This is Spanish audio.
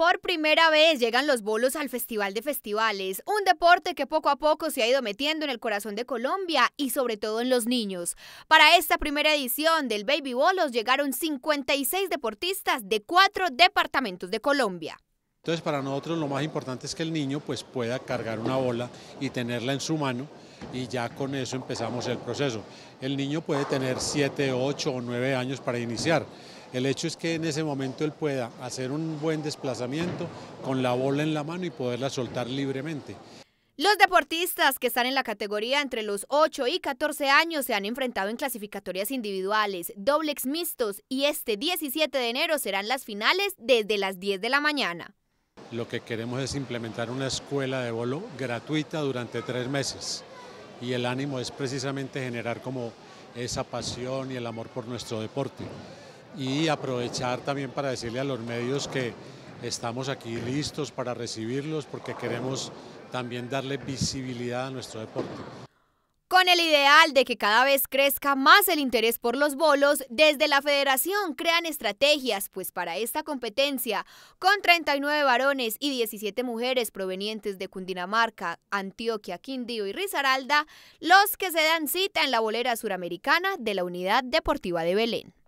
Por primera vez llegan los bolos al Festival de Festivales, un deporte que poco a poco se ha ido metiendo en el corazón de Colombia y sobre todo en los niños. Para esta primera edición del Baby Bolos llegaron 56 deportistas de cuatro departamentos de Colombia. Entonces para nosotros lo más importante es que el niño pues pueda cargar una bola y tenerla en su mano y ya con eso empezamos el proceso. El niño puede tener 7, 8 o 9 años para iniciar. El hecho es que en ese momento él pueda hacer un buen desplazamiento con la bola en la mano y poderla soltar libremente. Los deportistas que están en la categoría entre los 8 y 14 años se han enfrentado en clasificatorias individuales, dobles mixtos y este 17 de enero serán las finales desde las 10 de la mañana. Lo que queremos es implementar una escuela de bolo gratuita durante tres meses y el ánimo es precisamente generar como esa pasión y el amor por nuestro deporte y aprovechar también para decirle a los medios que estamos aquí listos para recibirlos porque queremos también darle visibilidad a nuestro deporte. Con el ideal de que cada vez crezca más el interés por los bolos, desde la federación crean estrategias, pues para esta competencia, con 39 varones y 17 mujeres provenientes de Cundinamarca, Antioquia, Quindío y Risaralda, los que se dan cita en la bolera suramericana de la Unidad Deportiva de Belén.